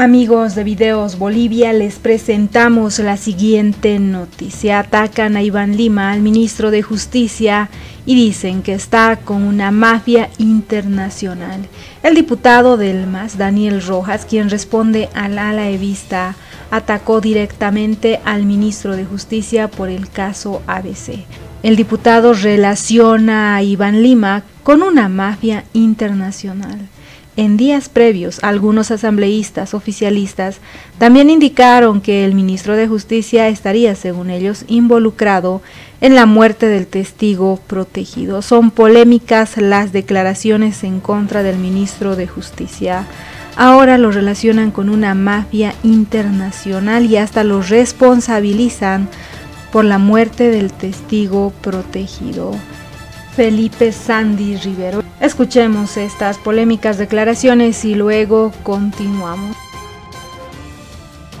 Amigos de Videos Bolivia, les presentamos la siguiente noticia. Atacan a Iván Lima, al ministro de Justicia, y dicen que está con una mafia internacional. El diputado del MAS, Daniel Rojas, quien responde al ala evista, atacó directamente al ministro de Justicia por el caso ABC. El diputado relaciona a Iván Lima con una mafia internacional. En días previos, algunos asambleístas oficialistas también indicaron que el ministro de Justicia estaría, según ellos, involucrado en la muerte del testigo protegido. Son polémicas las declaraciones en contra del ministro de Justicia. Ahora lo relacionan con una mafia internacional y hasta lo responsabilizan por la muerte del testigo protegido. Felipe Sandy Rivero. Escuchemos estas polémicas declaraciones y luego continuamos.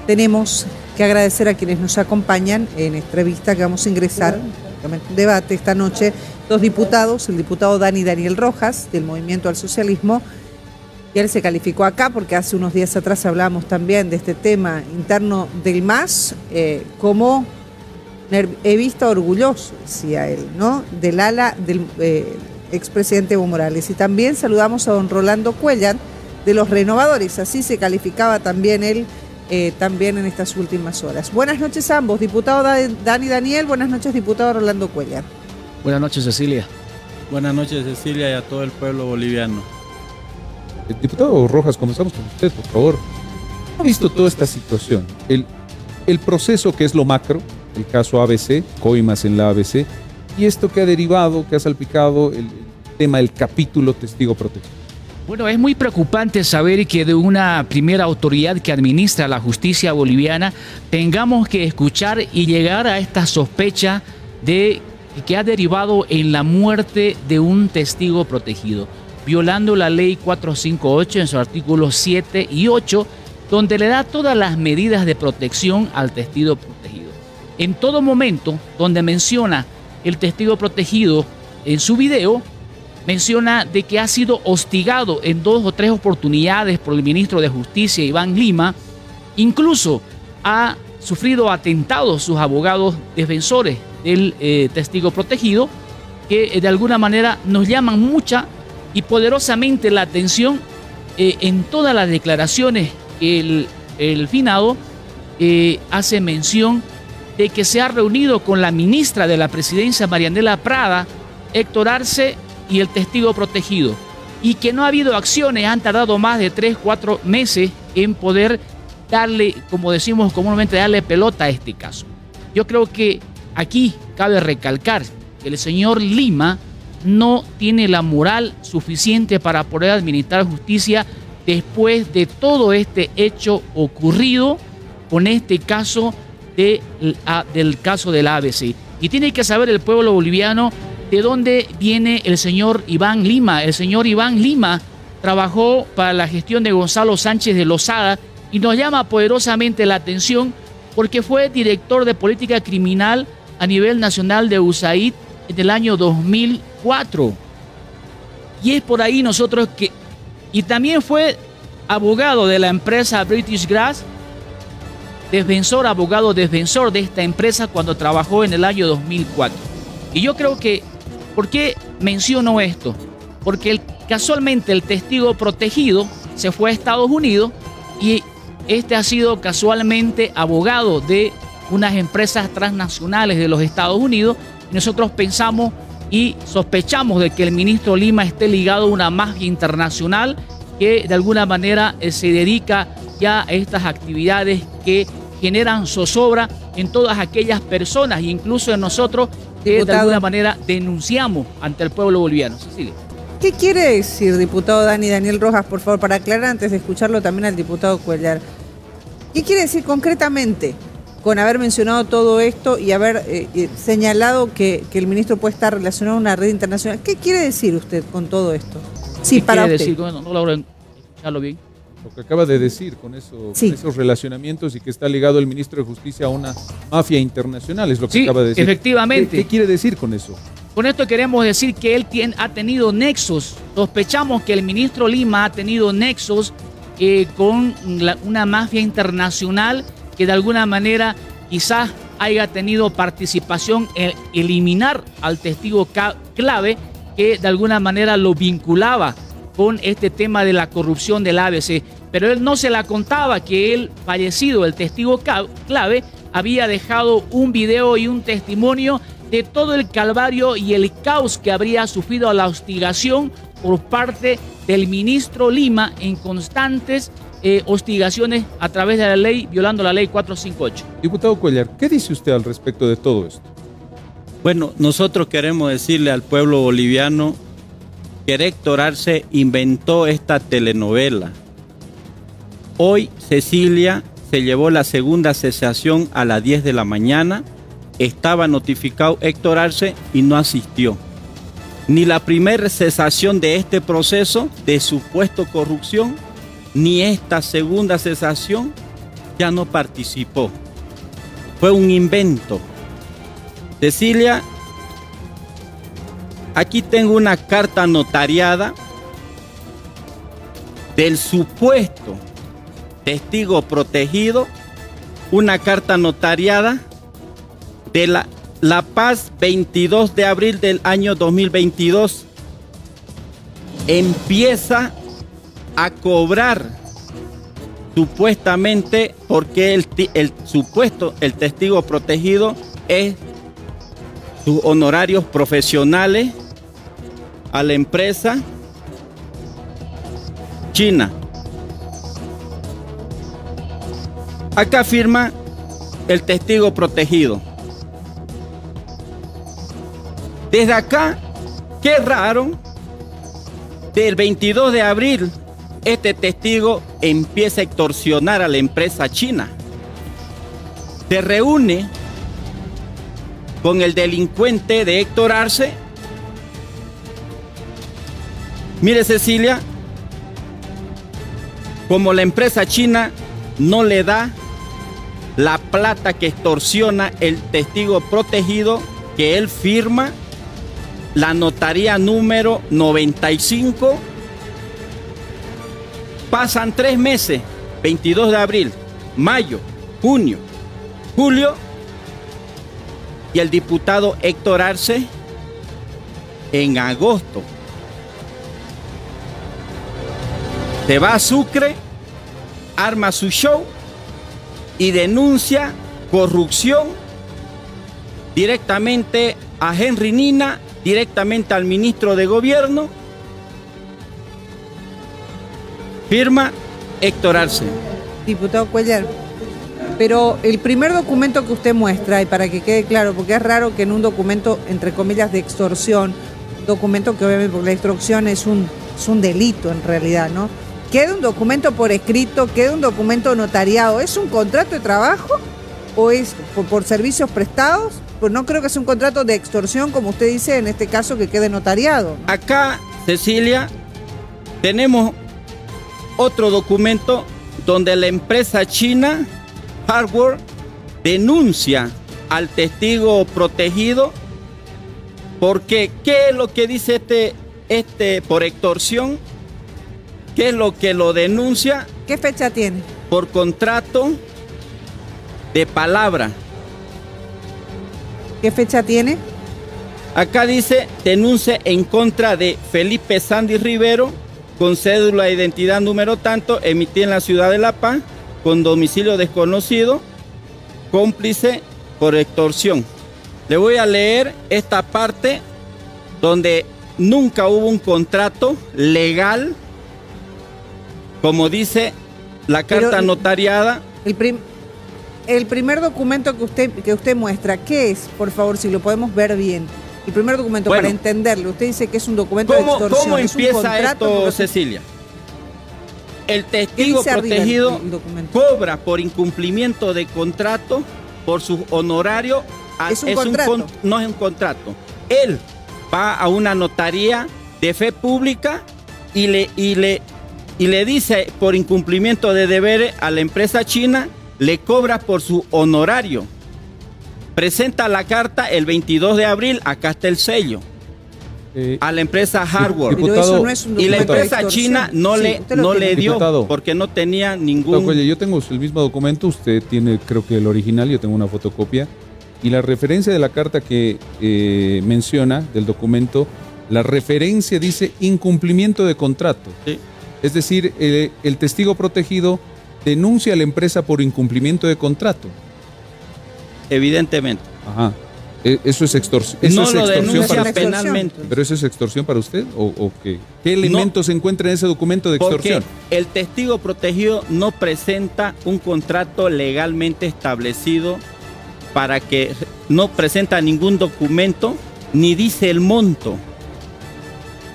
Tenemos que agradecer a quienes nos acompañan en esta entrevista que vamos a ingresar, en debate esta noche, dos diputados, el diputado Dani Daniel Rojas, del Movimiento al Socialismo, y él se calificó acá porque hace unos días atrás hablábamos también de este tema interno del MAS eh, como he visto orgulloso, decía él, ¿no? Del ala del eh, expresidente Evo Morales. Y también saludamos a don Rolando Cuellar de los renovadores, así se calificaba también él eh, también en estas últimas horas. Buenas noches a ambos, diputado Dani Daniel, buenas noches diputado Rolando Cuellar. Buenas noches Cecilia. Buenas noches Cecilia y a todo el pueblo boliviano. El eh, diputado Rojas, comenzamos con usted, por favor. ¿Ha visto toda esta situación? El, el proceso que es lo macro, el caso ABC, coimas en la ABC, y esto que ha derivado, que ha salpicado el, tema del capítulo testigo protegido. Bueno, es muy preocupante saber que de una primera autoridad que administra la justicia boliviana tengamos que escuchar y llegar a esta sospecha de que ha derivado en la muerte de un testigo protegido, violando la ley 458 en su artículo 7 y 8, donde le da todas las medidas de protección al testigo protegido en todo momento donde menciona el testigo protegido en su video, menciona de que ha sido hostigado en dos o tres oportunidades por el ministro de Justicia, Iván Lima, incluso ha sufrido atentados sus abogados defensores del eh, testigo protegido, que eh, de alguna manera nos llaman mucha y poderosamente la atención eh, en todas las declaraciones que el, finado hace mención de que se ha reunido con la ministra de la presidencia, Marianela Prada, Héctor Arce y el testigo protegido, y que no ha habido acciones, han tardado más de tres, cuatro meses en poder darle, como decimos comúnmente, darle pelota a este caso. Yo creo que aquí cabe recalcar que el señor Lima no tiene la moral suficiente para poder administrar justicia después de todo este hecho ocurrido con este caso del caso del ABC. Y tiene que saber el pueblo boliviano de dónde viene el señor Iván Lima. El señor Iván Lima trabajó para la gestión de Gonzalo Sánchez de Lozada y nos llama poderosamente la atención porque fue director de política criminal a nivel nacional de USAID en el año 2004. Y es por ahí nosotros que... Y también fue abogado de la empresa British Grass defensor, abogado defensor de esta empresa cuando trabajó en el año 2004. Y yo creo que, ¿por qué menciono esto? Porque casualmente el testigo protegido se fue a Estados Unidos y este ha sido casualmente abogado de unas empresas transnacionales de los Estados Unidos. nosotros pensamos y sospechamos de que el ministro Lima esté ligado a una magia internacional que de alguna manera eh, se dedica ya estas actividades que generan zozobra en todas aquellas personas incluso en nosotros que de alguna manera denunciamos ante el pueblo boliviano. ¿Qué quiere decir, diputado Dani Daniel Rojas, por favor, para aclarar antes de escucharlo también al diputado Cuellar? ¿Qué quiere decir concretamente con haber mencionado todo esto y haber eh, eh, señalado que, el ministro puede estar relacionado a una red internacional? ¿Qué quiere decir usted con todo esto? Sí, para quiere decir? No, no logro escucharlo bien lo que acaba de decir con, esos relacionamientos y que está ligado el ministro de Justicia a una mafia internacional, es lo que acaba de decir. Efectivamente. ¿Qué, quiere decir con eso? Con esto queremos decir que él ha tenido nexos. Sospechamos que el ministro Lima ha tenido nexos eh, con una mafia internacional que de alguna manera quizás haya tenido participación en eliminar al testigo clave que de alguna manera lo vinculaba con este tema de la corrupción del ABC. Pero él no se la contaba que él, fallecido, el testigo clave, había dejado un video y un testimonio de todo el calvario y el caos que habría sufrido a la hostigación por parte del ministro Lima en constantes eh, hostigaciones a través de la ley, violando la ley 458. Diputado Cuellar, ¿qué dice usted al respecto de todo esto? Bueno, nosotros queremos decirle al pueblo boliviano que Héctor Arce inventó esta telenovela. Hoy Cecilia se llevó la segunda cesación a las 10 de la mañana. Estaba notificado Héctor Arce y no asistió. Ni la primera cesación de este proceso de supuesto corrupción ni esta segunda cesación ya no participó. Fue un invento. Cecilia, aquí tengo una carta notariada del supuesto testigo protegido, una carta notariada de la, la Paz 22 de abril del año 2022. Empieza a cobrar supuestamente porque el, el supuesto, el testigo protegido es sus honorarios profesionales a la empresa china. Acá firma el testigo protegido. Desde acá, qué raro, del 22 de abril este testigo empieza a extorsionar a la empresa china. Se reúne con el delincuente de Héctor Arce. Mire Cecilia, como la empresa china no le da la plata que extorsiona el testigo protegido que él firma, la notaría número 95 Pasan tres meses, 22 de abril, mayo, junio, julio, y el diputado Héctor Arce en agosto se va a Sucre, arma su show y denuncia corrupción directamente a Henry Nina, directamente al ministro de Gobierno Firma Héctor Arce. Diputado Cuellar, pero el primer documento que usted muestra, y para que quede claro, porque es raro que en un documento, entre comillas, de extorsión, documento que obviamente porque la extorsión es un, es un delito en realidad, ¿no? Quede un documento por escrito, quede un documento notariado, ¿es un contrato de trabajo o es por, servicios prestados? Pues no creo que sea un contrato de extorsión, como usted dice, en este caso que quede notariado. Acá, Cecilia, tenemos otro documento donde la empresa china Hardware denuncia al testigo protegido porque ¿qué es lo que dice este, este por extorsión? ¿Qué es lo que lo denuncia? ¿Qué fecha tiene? Por contrato de palabra. ¿Qué fecha tiene? Acá dice denuncia en contra de Felipe Sandy Rivero con cédula de identidad número tanto, emitida en la ciudad de La Paz, con domicilio desconocido, cómplice por extorsión. Le voy a leer esta parte donde nunca hubo un contrato legal, como dice la carta notariada. El, el primer documento que usted, que usted muestra, ¿qué es? Por favor, si lo podemos ver bien. El primer documento, para entenderlo, usted dice que es un documento de extorsión. ¿Cómo empieza esto, Cecilia? El testigo protegido cobra por incumplimiento de contrato por su honorario. ¿Es un contrato? no es un contrato. Él va a una notaría de fe pública y le, y le, y le dice por incumplimiento de deberes a la empresa china, le cobra por su honorario presenta la carta el 22 de abril, acá está el sello. eh, a la empresa Hardware. y la empresa china no le, no le dio porque no tenía ningún... yo tengo el mismo documento, usted tiene creo que el original, yo tengo una fotocopia. Y la referencia de la carta que eh, menciona del documento, la referencia dice incumplimiento de contrato. Es decir, eh, el testigo protegido denuncia a la empresa por incumplimiento de contrato. Evidentemente. Ajá. E, eso es, extorsión. no lo denuncia penalmente. ¿Pero eso es extorsión para usted? ¿O, qué? ¿Qué elementos se encuentra en ese documento de extorsión? el testigo protegido no presenta un contrato legalmente establecido para que no presenta ningún documento ni dice el monto.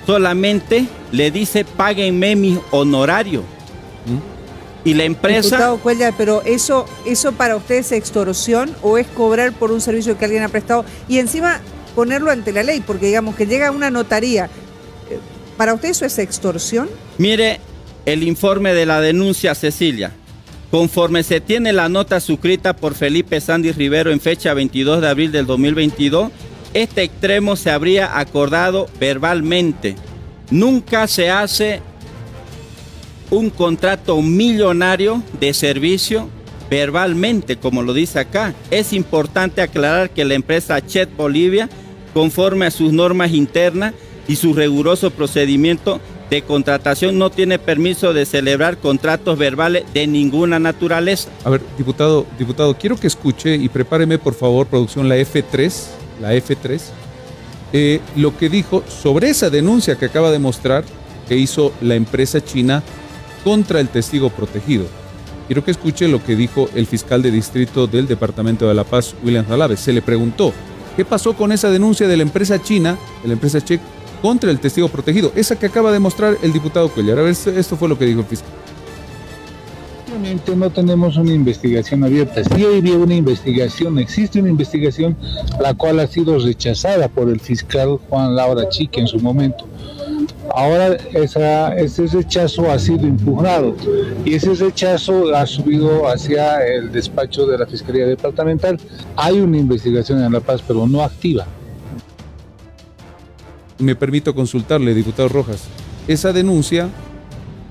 Solamente le dice páguenme mi honorario. ¿Mm? Y la empresa... pero eso, ¿eso para usted es extorsión o es cobrar por un servicio que alguien ha prestado? Y encima ponerlo ante la ley, porque digamos que llega una notaría. Eh, ¿Para usted eso es extorsión? Mire el informe de la denuncia, Cecilia. Conforme se tiene la nota suscrita por Felipe Sandy Rivero en fecha 22 de abril del 2022, este extremo se habría acordado verbalmente. Nunca se hace un contrato millonario de servicio verbalmente, como lo dice acá. Es importante aclarar que la empresa Chet Bolivia, conforme a sus normas internas y su riguroso procedimiento, de contratación no tiene permiso de celebrar contratos verbales de ninguna naturaleza. A ver, diputado, diputado, quiero que escuche y prepáreme por favor, producción, la F3, la F3, eh, lo que dijo sobre esa denuncia que acaba de mostrar que hizo la empresa china contra el testigo protegido. Quiero que escuche lo que dijo el fiscal de distrito del Departamento de La Paz, William Zalaves. Se le preguntó, ¿qué pasó con esa denuncia de la empresa china, de la empresa checa, contra el testigo protegido, esa que acaba de mostrar el diputado Cuellar. A ver, esto fue lo que dijo el fiscal. No tenemos una investigación abierta. Sí había una investigación, existe una investigación, la cual ha sido rechazada por el fiscal Juan Laura Chique en su momento. Ahora esa, ese rechazo ha sido impugnado y ese rechazo ha subido hacia el despacho de la Fiscalía Departamental. Hay una investigación en La Paz, pero no activa me permito consultarle, diputado Rojas, esa denuncia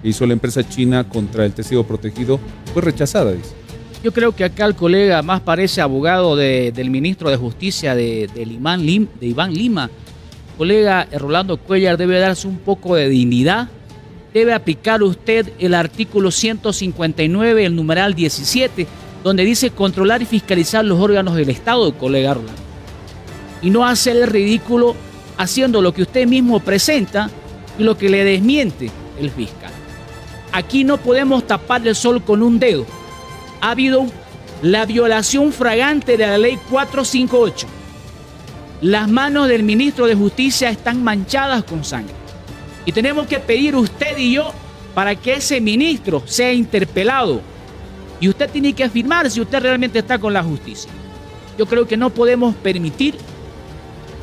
hizo la empresa china contra el testigo protegido fue rechazada, dice. Yo creo que acá el colega más parece abogado del ministro de Justicia de, Iván Lima. colega Rolando Cuellar debe darse un poco de dignidad. Debe aplicar usted el artículo 159, el numeral 17, donde dice controlar y fiscalizar los órganos del Estado, colega Rolando. Y no hacer el ridículo haciendo lo que usted mismo presenta y lo que le desmiente el fiscal. Aquí no podemos tapar el sol con un dedo. Ha habido la violación fragante de la ley 458. Las manos del ministro de Justicia están manchadas con sangre. Y tenemos que pedir usted y yo para que ese ministro sea interpelado. Y usted tiene que afirmar si usted realmente está con la justicia. Yo creo que no podemos permitir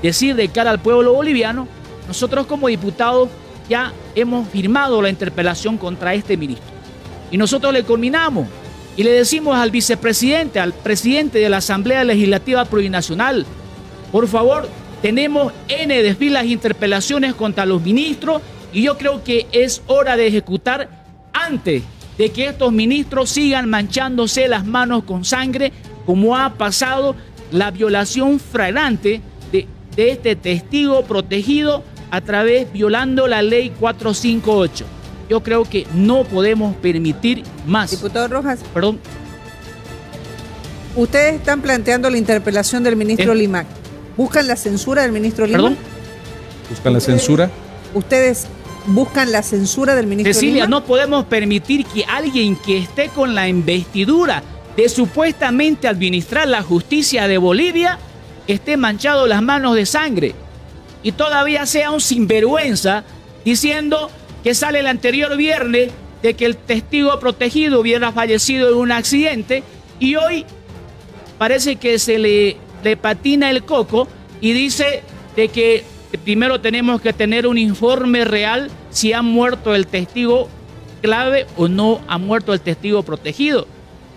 decir de cara al pueblo boliviano, nosotros como diputados ya hemos firmado la interpelación contra este ministro. Y nosotros le culminamos y le decimos al vicepresidente, al presidente de la Asamblea Legislativa Plurinacional, por favor, tenemos N de filas interpelaciones contra los ministros y yo creo que es hora de ejecutar antes de que estos ministros sigan manchándose las manos con sangre, como ha pasado la violación flagrante de este testigo protegido a través violando la ley 458. Yo creo que no podemos permitir más. Diputado Rojas. Perdón. Ustedes están planteando la interpelación del ministro Limac. ¿Buscan la censura del ministro Limac? ¿Perdón? ¿Buscan la censura? ¿Ustedes buscan la censura del ministro Cecilia, no podemos permitir que alguien que esté con la investidura de supuestamente administrar la justicia de Bolivia esté manchado las manos de sangre y todavía sea un sinvergüenza diciendo que sale el anterior viernes de que el testigo protegido hubiera fallecido en un accidente y hoy parece que se le, le patina el coco y dice de que primero tenemos que tener un informe real si ha muerto el testigo clave o no ha muerto el testigo protegido.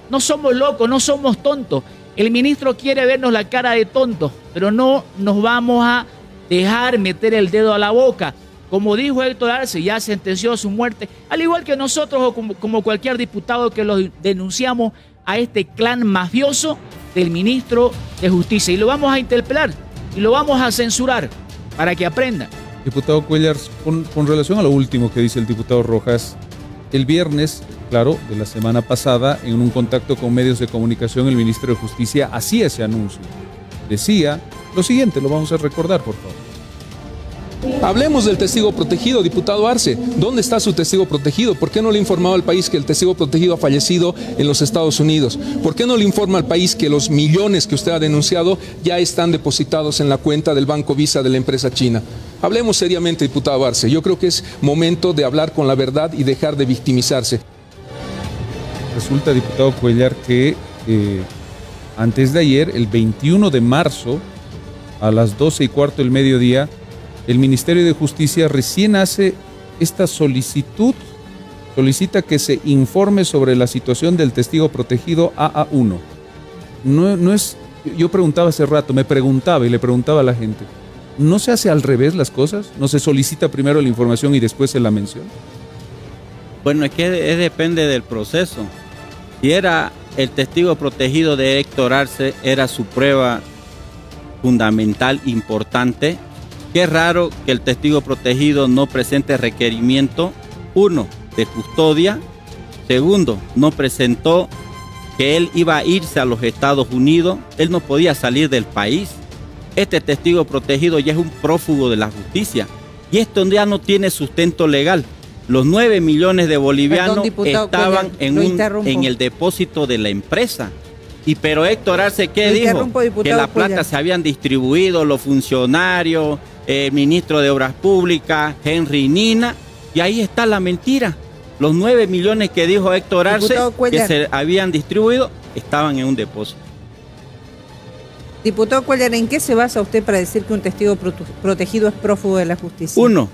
No somos locos, no somos tontos. El ministro quiere vernos la cara de tontos, pero no nos vamos a dejar meter el dedo a la boca. Como dijo Héctor Arce, ya sentenció su muerte, al igual que nosotros o como, cualquier diputado que lo denunciamos a este clan mafioso del ministro de Justicia. Y lo vamos a interpelar y lo vamos a censurar para que aprenda. Diputado Cuellar, con, relación a lo último que dice el diputado Rojas, el viernes, claro, de la semana pasada, en un contacto con medios de comunicación, el ministro de Justicia hacía ese anuncio. Decía lo siguiente, lo vamos a recordar, por favor. Hablemos del testigo protegido, diputado Arce. ¿Dónde está su testigo protegido? ¿Por qué no le ha informado al país que el testigo protegido ha fallecido en los Estados Unidos? ¿Por qué no le informa al país que los millones que usted ha denunciado ya están depositados en la cuenta del Banco Visa de la empresa china? Hablemos seriamente, diputado Arce. Yo creo que es momento de hablar con la verdad y dejar de victimizarse. Resulta, diputado Cuellar, que eh, antes de ayer, el 21 de marzo, a las 12 y cuarto del mediodía, el Ministerio de Justicia recién hace esta solicitud, solicita que se informe sobre la situación del testigo protegido AA1. No, no es, yo preguntaba hace rato, me preguntaba y le preguntaba a la gente, ¿no se hace al revés las cosas? ¿No se solicita primero la información y después se la menciona? Bueno, es que depende del proceso. Si era el testigo protegido de Héctor Arce, era su prueba fundamental, importante, Qué raro que el testigo protegido no presente requerimiento, uno, de custodia, segundo, no presentó que él iba a irse a los Estados Unidos, él no podía salir del país. Este testigo protegido ya es un prófugo de la justicia y esto ya no tiene sustento legal. Los 9 millones de bolivianos estaban en, en el depósito de la empresa. Y pero Héctor Arce, ¿qué dijo? Que la plata se habían distribuido los funcionarios, el ministro de Obras Públicas, Henry Nina, y ahí está la mentira. Los 9 millones que dijo Héctor Arce que se habían distribuido estaban en un depósito. Diputado Cuellar, ¿en qué se basa usted para decir que un testigo protegido es prófugo de la justicia? Uno,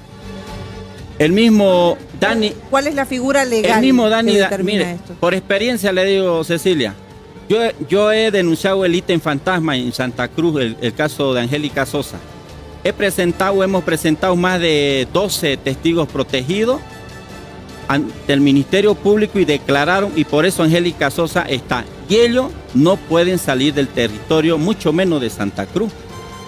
el mismo Dani. ¿Cuál es la figura legal? El mismo Dani, mire, por experiencia le digo, Cecilia, yo, he denunciado el ítem fantasma en Santa Cruz, el caso de Angélica Sosa. He presentado, hemos presentado más de 12 testigos protegidos ante el Ministerio Público y declararon, y por eso Angélica Sosa está. Y ellos no pueden salir del territorio, mucho menos de Santa Cruz.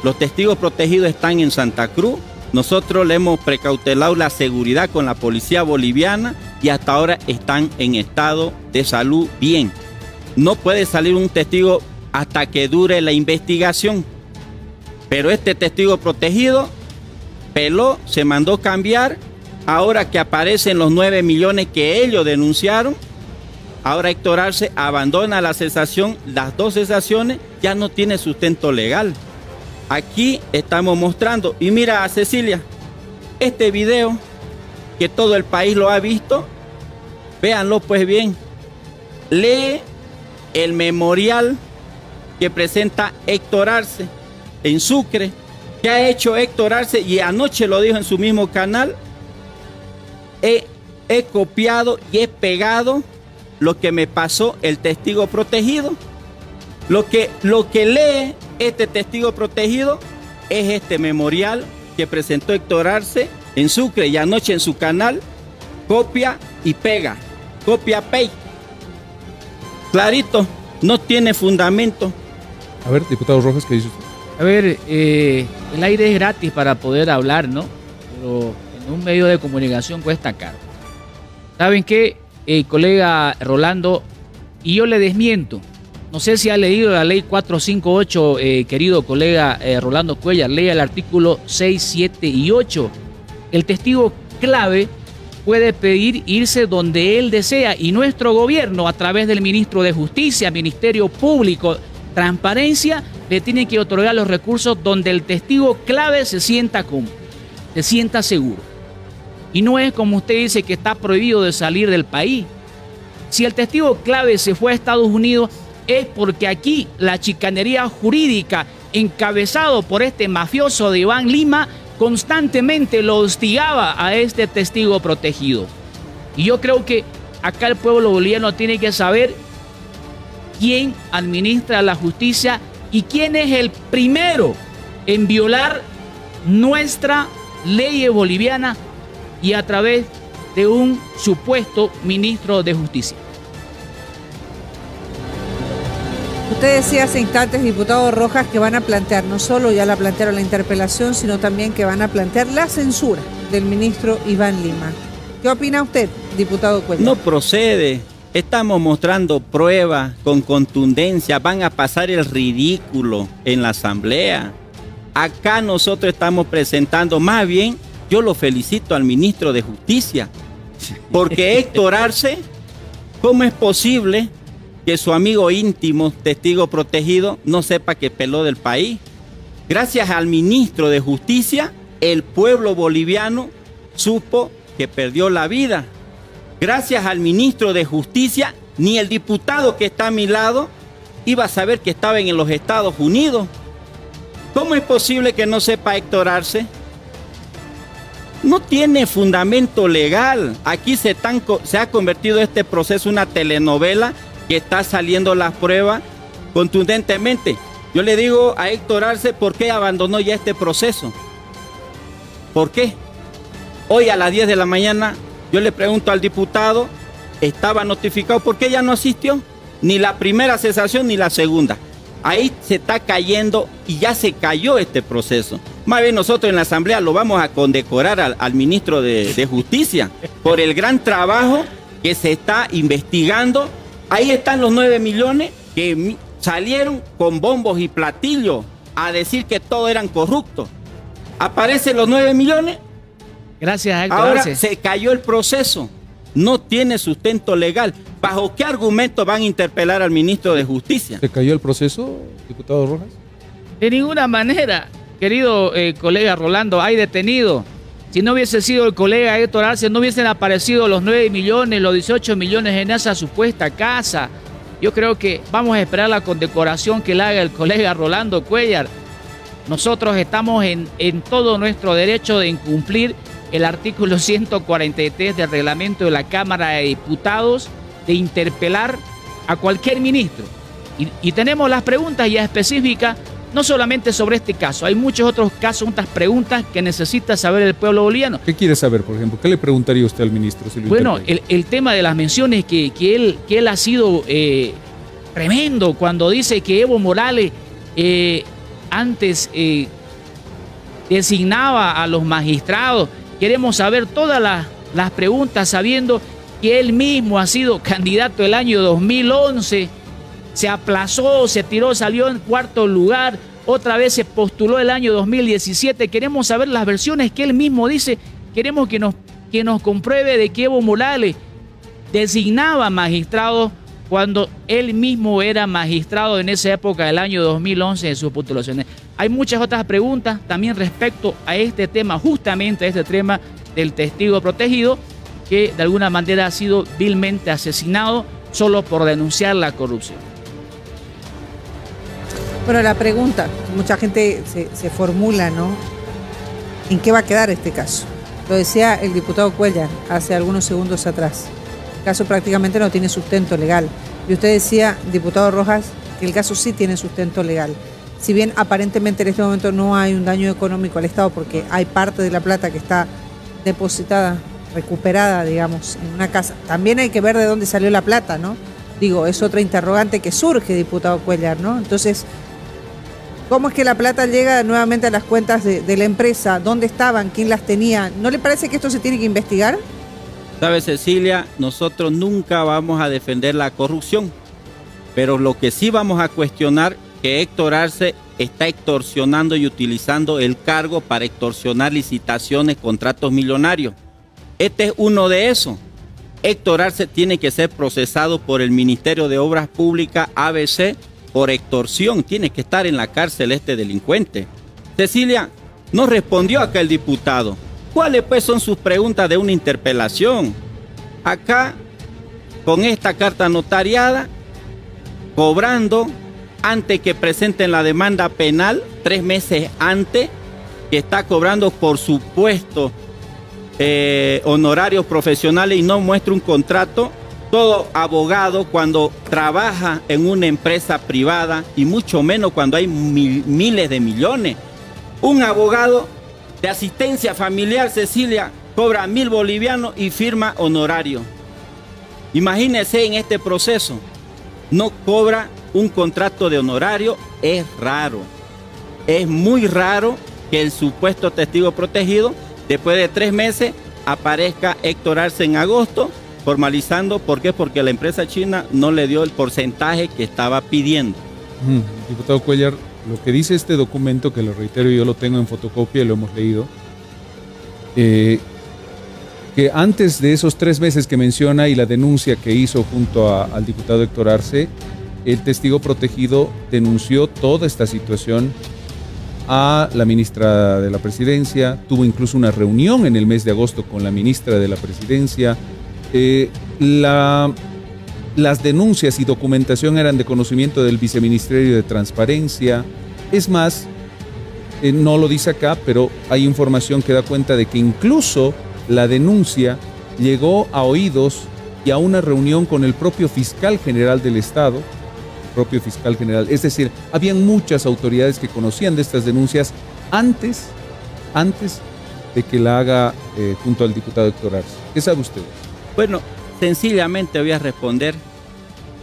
Los testigos protegidos están en Santa Cruz. Nosotros le hemos precautelado la seguridad con la policía boliviana y hasta ahora están en estado de salud bien. No puede salir un testigo hasta que dure la investigación. Pero este testigo protegido peló, se mandó cambiar. Ahora que aparecen los 9 millones que ellos denunciaron, ahora Héctor Arce abandona la cesación, las dos cesaciones ya no tiene sustento legal. Aquí estamos mostrando, y mira a Cecilia, este video que todo el país lo ha visto, véanlo pues bien, lee el memorial que presenta Héctor Arce en Sucre, que ha hecho Héctor Arce y anoche lo dijo en su mismo canal, he, copiado y he pegado lo que me pasó el testigo protegido. Lo que, lo que lee este testigo protegido es este memorial que presentó Héctor Arce en Sucre y anoche en su canal, copia y pega, copia pay. Clarito, no tiene fundamento. A ver, diputado Rojas, ¿qué dice usted? A ver, eh, el aire es gratis para poder hablar, ¿no? Pero en un medio de comunicación cuesta caro. ¿Saben qué, eh, colega Rolando? Y yo le desmiento. No sé si ha leído la ley 458, eh, querido colega Rolando Cuellar. Lea el artículo 6, 7 y 8. El testigo clave puede pedir irse donde él desea y nuestro gobierno, a través del ministro de Justicia, Ministerio Público, Transparencia, le tiene que otorgar los recursos donde el testigo clave se sienta cómodo, se sienta seguro. Y no es como usted dice que está prohibido de salir del país. Si el testigo clave se fue a Estados Unidos es porque aquí la chicanería jurídica encabezado por este mafioso de Iván Lima constantemente lo hostigaba a este testigo protegido. Y yo creo que acá el pueblo boliviano tiene que saber quién administra la justicia y quién es el primero en violar nuestra ley boliviana y a través de un supuesto ministro de justicia. Usted decía hace instantes, diputado Rojas, que van a plantear, no solo ya la plantearon la interpelación, sino también que van a plantear la censura del ministro Iván Lima. ¿Qué opina usted, diputado Cuellar? No procede. Estamos mostrando pruebas con contundencia. Van a pasar el ridículo en la asamblea. Acá nosotros estamos presentando, más bien, yo lo felicito al ministro de Justicia. Porque Héctor Arce, ¿cómo es posible que su amigo íntimo, testigo protegido, no sepa que peló del país. Gracias al ministro de Justicia, el pueblo boliviano supo que perdió la vida. Gracias al ministro de Justicia, ni el diputado que está a mi lado iba a saber que estaba en los Estados Unidos. ¿Cómo es posible que no sepa Héctor Arce? No tiene fundamento legal. Aquí se, se ha convertido este proceso en una telenovela que está saliendo las pruebas contundentemente. Yo le digo a Héctor Arce por qué abandonó ya este proceso. ¿Por qué? Hoy a las 10 de la mañana yo le pregunto al diputado, estaba notificado, ¿por qué ya no asistió? Ni la primera cesación ni la segunda. Ahí se está cayendo y ya se cayó este proceso. Más bien nosotros en la Asamblea lo vamos a condecorar al, ministro de, de Justicia por el gran trabajo que se está investigando Ahí están los 9 millones que salieron con bombos y platillos a decir que todos eran corruptos. Aparecen los 9 millones. Gracias, Héctor Ahora se cayó el proceso. No tiene sustento legal. ¿Bajo qué argumento van a interpelar al ministro de Justicia? ¿Se cayó el proceso, diputado Rojas? De ninguna manera, querido eh, colega Rolando, hay detenido. Si no hubiese sido el colega Héctor Arce, no hubiesen aparecido los 9 millones, los 18 millones en esa supuesta casa. Yo creo que vamos a esperar la condecoración que le haga el colega Rolando Cuellar. Nosotros estamos en, en todo nuestro derecho de incumplir el artículo 143 del reglamento de la Cámara de Diputados de interpelar a cualquier ministro. Y, y tenemos las preguntas ya específicas no solamente sobre este caso, hay muchos otros casos, otras preguntas que necesita saber el pueblo boliviano. ¿Qué quiere saber, por ejemplo? ¿Qué le preguntaría usted al ministro? bueno, el, tema de las menciones que, que, él, que él ha sido eh, tremendo cuando dice que Evo Morales eh, antes eh, designaba a los magistrados. Queremos saber todas las, las preguntas sabiendo que él mismo ha sido candidato el año 2011 se aplazó, se tiró, salió en cuarto lugar, otra vez se postuló el año 2017. Queremos saber las versiones que él mismo dice, queremos que nos, que nos compruebe de que Evo Morales designaba magistrados cuando él mismo era magistrado en esa época del año 2011 en sus postulaciones. Hay muchas otras preguntas también respecto a este tema, justamente a este tema del testigo protegido, que de alguna manera ha sido vilmente asesinado solo por denunciar la corrupción. Bueno, la pregunta, mucha gente se, formula, ¿no? ¿En qué va a quedar este caso? Lo decía el diputado Cuellar hace algunos segundos atrás. El caso prácticamente no tiene sustento legal. Y usted decía, diputado Rojas, que el caso sí tiene sustento legal. Si bien aparentemente en este momento no hay un daño económico al Estado porque hay parte de la plata que está depositada, recuperada, digamos, en una casa, también hay que ver de dónde salió la plata, ¿no? Digo, es otra interrogante que surge, diputado Cuellar, ¿no? Entonces, ¿Cómo es que la plata llega nuevamente a las cuentas de, la empresa? ¿Dónde estaban? ¿Quién las tenía? ¿No le parece que esto se tiene que investigar? Sabe Cecilia, nosotros nunca vamos a defender la corrupción, pero lo que sí vamos a cuestionar que Héctor Arce está extorsionando y utilizando el cargo para extorsionar licitaciones, contratos millonarios. Este es uno de esos. Héctor Arce tiene que ser procesado por el Ministerio de Obras Públicas ABC por extorsión. Tiene que estar en la cárcel este delincuente. Cecilia, no respondió acá el diputado. ¿Cuáles pues son sus preguntas de una interpelación? Acá, con esta carta notariada, cobrando antes que presenten la demanda penal, tres meses antes, que está cobrando por supuesto eh, honorarios profesionales y no muestra un contrato, todo abogado cuando trabaja en una empresa privada y mucho menos cuando hay miles de millones. Un abogado de asistencia familiar, Cecilia cobra mil bolivianos y firma honorario. Imagínense en este proceso, no cobra un contrato de honorario, es raro. Es muy raro que el supuesto testigo protegido, después de tres meses, aparezca Héctor Arce en agosto, formalizando. ¿Por qué? Porque la empresa china no le dio el porcentaje que estaba pidiendo. diputado Cuellar, lo que dice este documento, que lo reitero, yo lo tengo en fotocopia y lo hemos leído, eh, que antes de esos tres meses que menciona y la denuncia que hizo junto al diputado Héctor Arce, el testigo protegido denunció toda esta situación a la ministra de la Presidencia, tuvo incluso una reunión en el mes de agosto con la ministra de la Presidencia. Eh, las denuncias y documentación eran de conocimiento del Viceministerio de Transparencia. Es más, eh, no lo dice acá, pero hay información que da cuenta de que incluso la denuncia llegó a oídos y a una reunión con el propio fiscal general del Estado, propio fiscal general. Es decir, habían muchas autoridades que conocían de estas denuncias antes, antes de que la haga eh, junto al diputado Héctor Arce. ¿Qué sabe usted? Bueno, sencillamente voy a responder.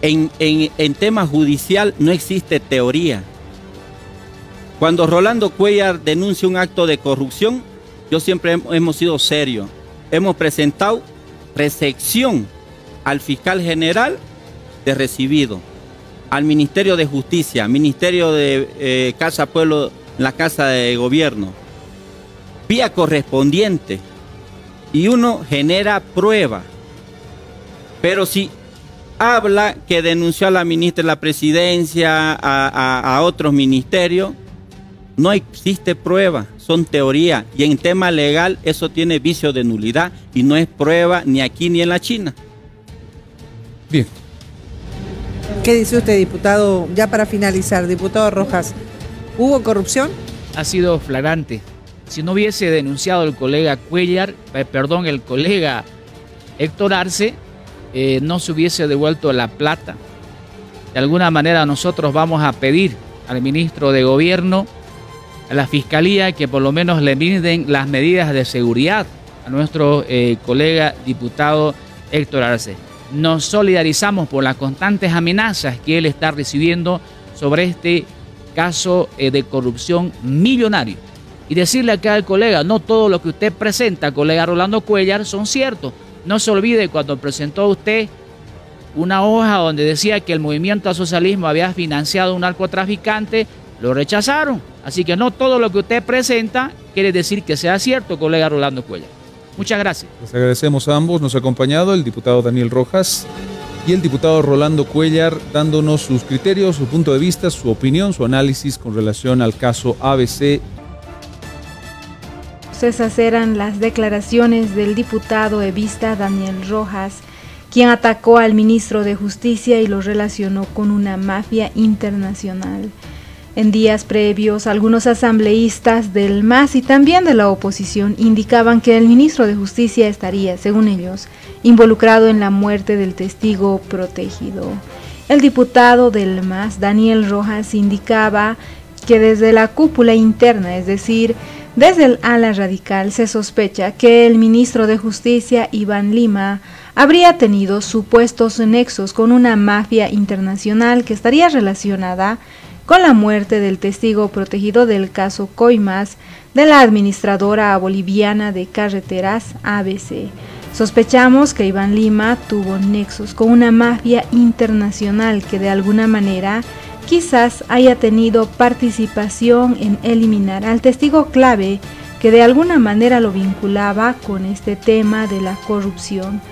En, en tema judicial no existe teoría. Cuando Rolando Cuellar denuncia un acto de corrupción, yo siempre hemos sido serios. Hemos presentado recepción al fiscal general de recibido, al Ministerio de Justicia, Ministerio de eh, Casa Pueblo, la Casa de Gobierno, vía correspondiente. Y uno genera prueba. Pero si habla que denunció a la ministra de la Presidencia, a otros ministerios, no existe prueba, son teoría y en tema legal eso tiene vicio de nulidad y no es prueba ni aquí ni en la China. Bien. ¿Qué dice usted, diputado? Ya para finalizar, diputado Rojas, ¿hubo corrupción? Ha sido flagrante. Si no hubiese denunciado el colega Cuellar, eh, perdón, el colega Héctor Arce, eh, no se hubiese devuelto la plata. De alguna manera nosotros vamos a pedir al ministro de Gobierno a la Fiscalía que por lo menos le brinden las medidas de seguridad a nuestro eh, colega diputado Héctor Arce. Nos solidarizamos por las constantes amenazas que él está recibiendo sobre este caso eh, de corrupción millonario. Y decirle acá al colega, no todo lo que usted presenta, colega Rolando Cuellar, son ciertos. No se olvide cuando presentó usted una hoja donde decía que el movimiento al socialismo había financiado un narcotraficante, lo rechazaron. Así que no todo lo que usted presenta quiere decir que sea cierto, colega Rolando Cuellar. Muchas gracias. Les agradecemos a ambos. Nos ha acompañado el diputado Daniel Rojas y el diputado Rolando Cuellar dándonos sus criterios, su punto de vista, su opinión, su análisis con relación al caso ABC. Esas eran las declaraciones del diputado evista Daniel Rojas, quien atacó al ministro de Justicia y lo relacionó con una mafia internacional. En días previos, algunos asambleístas del MAS y también de la oposición indicaban que el ministro de Justicia estaría, según ellos, involucrado en la muerte del testigo protegido. El diputado del MAS, Daniel Rojas, indicaba que desde la cúpula interna, es decir, desde el ala radical, se sospecha que el ministro de Justicia, Iván Lima, habría tenido supuestos nexos con una mafia internacional que estaría relacionada con la muerte del testigo protegido del caso Coimas de la administradora boliviana de carreteras ABC. Sospechamos que Iván Lima tuvo nexos con una mafia internacional que de alguna manera quizás haya tenido participación en eliminar al testigo clave que de alguna manera lo vinculaba con este tema de la corrupción,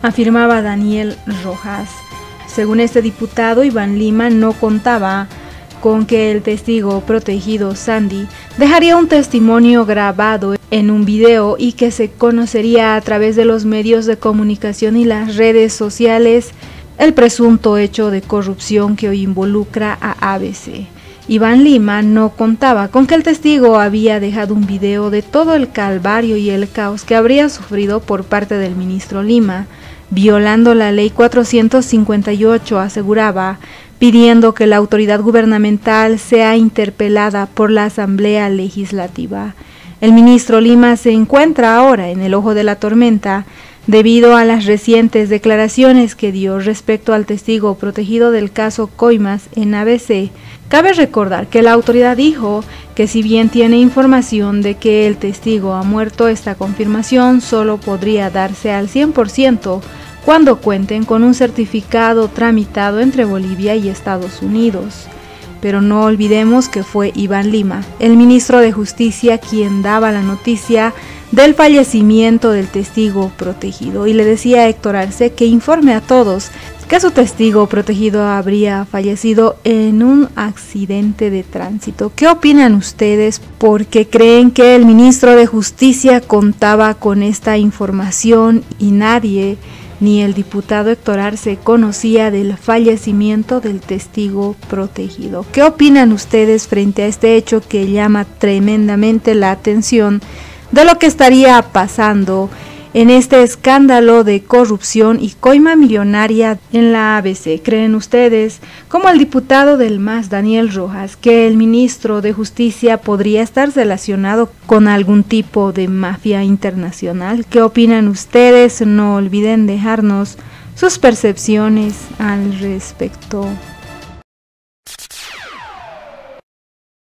afirmaba Daniel Rojas. Según este diputado, Iván Lima no contaba con que el testigo protegido Sandy dejaría un testimonio grabado en un video y que se conocería a través de los medios de comunicación y las redes sociales el presunto hecho de corrupción que hoy involucra a ABC. Iván Lima no contaba con que el testigo había dejado un video de todo el calvario y el caos que habría sufrido por parte del ministro Lima, violando la ley 458, aseguraba, pidiendo que la autoridad gubernamental sea interpelada por la Asamblea Legislativa. El ministro Lima se encuentra ahora en el ojo de la tormenta debido a las recientes declaraciones que dio respecto al testigo protegido del caso Coimas en ABC. Cabe recordar que la autoridad dijo que si bien tiene información de que el testigo ha muerto, esta confirmación solo podría darse al 100% cuando cuenten con un certificado tramitado entre Bolivia y Estados Unidos. Pero no olvidemos que fue Iván Lima, el ministro de Justicia, quien daba la noticia del fallecimiento del testigo protegido y le decía a Héctor Arce que informe a todos que su testigo protegido habría fallecido en un accidente de tránsito. ¿Qué opinan ustedes? Porque creen que el ministro de Justicia contaba con esta información y nadie ni el diputado Héctor Arce conocía del fallecimiento del testigo protegido. ¿Qué opinan ustedes frente a este hecho que llama tremendamente la atención de lo que estaría pasando en este escándalo de corrupción y coima millonaria en la ABC. ¿Creen ustedes, como el diputado del MAS, Daniel Rojas, que el ministro de Justicia podría estar relacionado con algún tipo de mafia internacional? ¿Qué opinan ustedes? No olviden dejarnos sus percepciones al respecto.